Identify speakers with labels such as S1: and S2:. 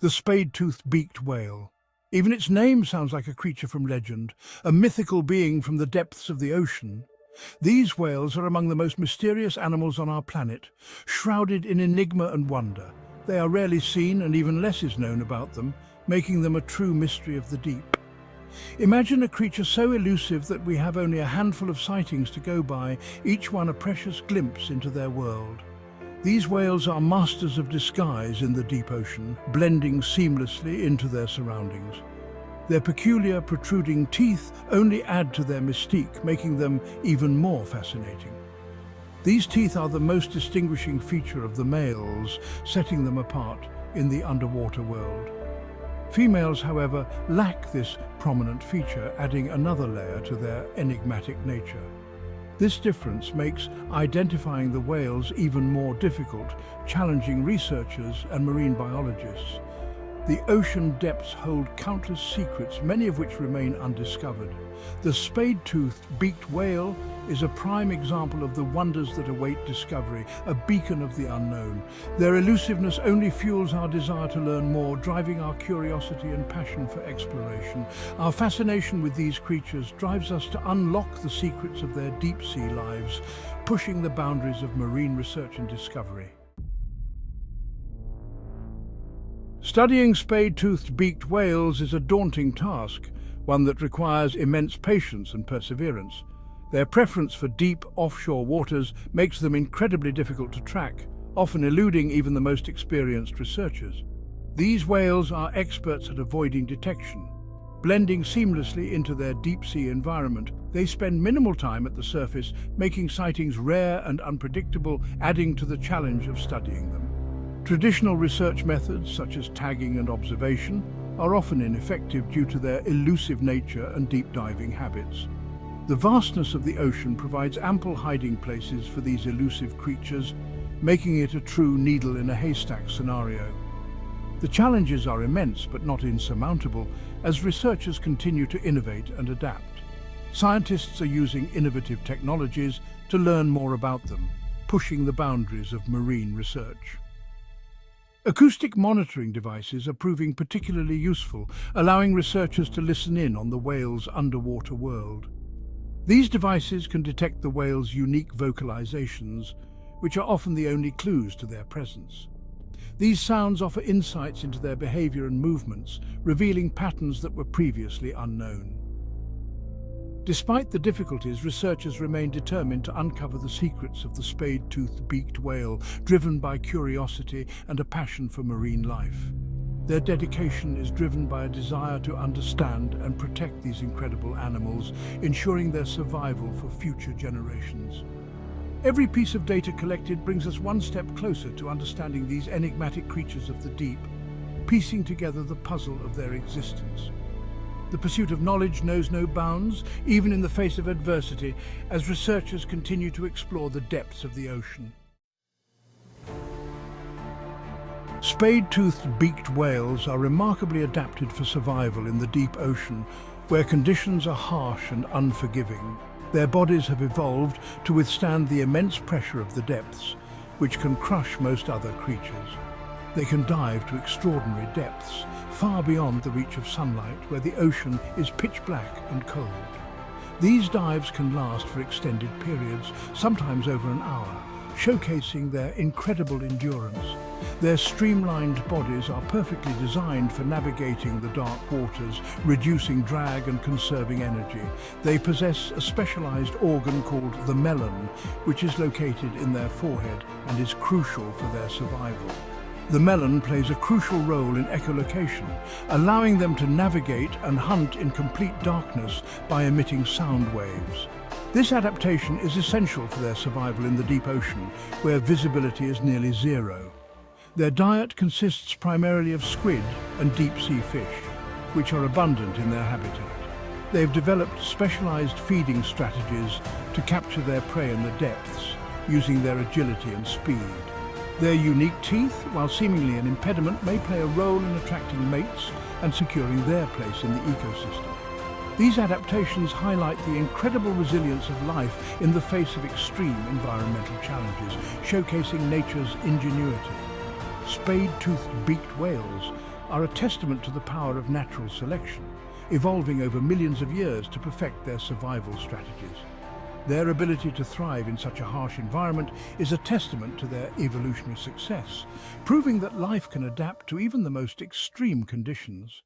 S1: The spade-toothed beaked whale. Even its name sounds like a creature from legend, a mythical being from the depths of the ocean. These whales are among the most mysterious animals on our planet, shrouded in enigma and wonder. They are rarely seen and even less is known about them, making them a true mystery of the deep. Imagine a creature so elusive that we have only a handful of sightings to go by, each one a precious glimpse into their world. These whales are masters of disguise in the deep ocean, blending seamlessly into their surroundings. Their peculiar protruding teeth only add to their mystique, making them even more fascinating. These teeth are the most distinguishing feature of the males, setting them apart in the underwater world. Females, however, lack this prominent feature, adding another layer to their enigmatic nature. This difference makes identifying the whales even more difficult, challenging researchers and marine biologists. The ocean depths hold countless secrets, many of which remain undiscovered. The spade-toothed beaked whale is a prime example of the wonders that await discovery, a beacon of the unknown. Their elusiveness only fuels our desire to learn more, driving our curiosity and passion for exploration. Our fascination with these creatures drives us to unlock the secrets of their deep-sea lives, pushing the boundaries of marine research and discovery. Studying spade-toothed beaked whales is a daunting task, one that requires immense patience and perseverance. Their preference for deep, offshore waters makes them incredibly difficult to track, often eluding even the most experienced researchers. These whales are experts at avoiding detection. Blending seamlessly into their deep-sea environment, they spend minimal time at the surface, making sightings rare and unpredictable, adding to the challenge of studying them. Traditional research methods, such as tagging and observation, are often ineffective due to their elusive nature and deep diving habits. The vastness of the ocean provides ample hiding places for these elusive creatures, making it a true needle in a haystack scenario. The challenges are immense but not insurmountable as researchers continue to innovate and adapt. Scientists are using innovative technologies to learn more about them, pushing the boundaries of marine research. Acoustic monitoring devices are proving particularly useful, allowing researchers to listen in on the whale's underwater world. These devices can detect the whale's unique vocalizations, which are often the only clues to their presence. These sounds offer insights into their behavior and movements, revealing patterns that were previously unknown. Despite the difficulties, researchers remain determined to uncover the secrets of the spade-toothed beaked whale, driven by curiosity and a passion for marine life. Their dedication is driven by a desire to understand and protect these incredible animals, ensuring their survival for future generations. Every piece of data collected brings us one step closer to understanding these enigmatic creatures of the deep, piecing together the puzzle of their existence. The pursuit of knowledge knows no bounds, even in the face of adversity, as researchers continue to explore the depths of the ocean. Spade-toothed beaked whales are remarkably adapted for survival in the deep ocean, where conditions are harsh and unforgiving. Their bodies have evolved to withstand the immense pressure of the depths, which can crush most other creatures. They can dive to extraordinary depths, far beyond the reach of sunlight, where the ocean is pitch black and cold. These dives can last for extended periods, sometimes over an hour, showcasing their incredible endurance. Their streamlined bodies are perfectly designed for navigating the dark waters, reducing drag and conserving energy. They possess a specialized organ called the melon, which is located in their forehead and is crucial for their survival. The melon plays a crucial role in echolocation, allowing them to navigate and hunt in complete darkness by emitting sound waves. This adaptation is essential for their survival in the deep ocean, where visibility is nearly zero. Their diet consists primarily of squid and deep-sea fish, which are abundant in their habitat. They've developed specialized feeding strategies to capture their prey in the depths, using their agility and speed. Their unique teeth, while seemingly an impediment, may play a role in attracting mates and securing their place in the ecosystem. These adaptations highlight the incredible resilience of life in the face of extreme environmental challenges, showcasing nature's ingenuity. Spade-toothed beaked whales are a testament to the power of natural selection, evolving over millions of years to perfect their survival strategies. Their ability to thrive in such a harsh environment is a testament to their evolutionary success, proving that life can adapt to even the most extreme conditions.